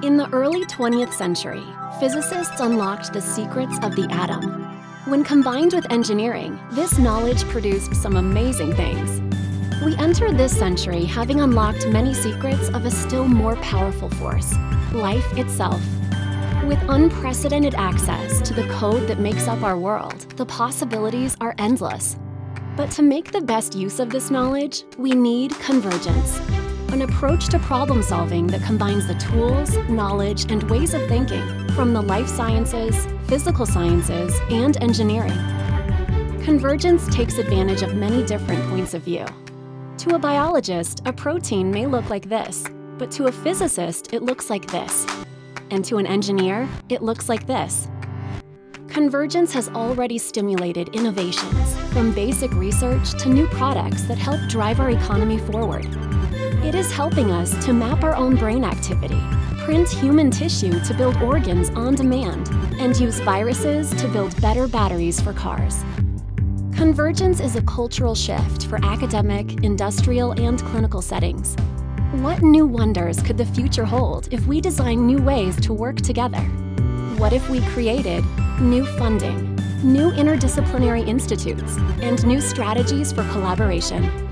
In the early 20th century, physicists unlocked the secrets of the atom. When combined with engineering, this knowledge produced some amazing things. We enter this century having unlocked many secrets of a still more powerful force life itself. With unprecedented access to the code that makes up our world, the possibilities are endless. But to make the best use of this knowledge, we need convergence an approach to problem solving that combines the tools, knowledge, and ways of thinking from the life sciences, physical sciences, and engineering. Convergence takes advantage of many different points of view. To a biologist, a protein may look like this, but to a physicist, it looks like this. And to an engineer, it looks like this. Convergence has already stimulated innovations, from basic research to new products that help drive our economy forward. It is helping us to map our own brain activity, print human tissue to build organs on demand, and use viruses to build better batteries for cars. Convergence is a cultural shift for academic, industrial, and clinical settings. What new wonders could the future hold if we design new ways to work together? What if we created new funding, new interdisciplinary institutes, and new strategies for collaboration?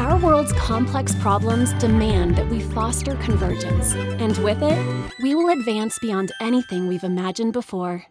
Our world's complex problems demand that we foster convergence, and with it, we will advance beyond anything we've imagined before.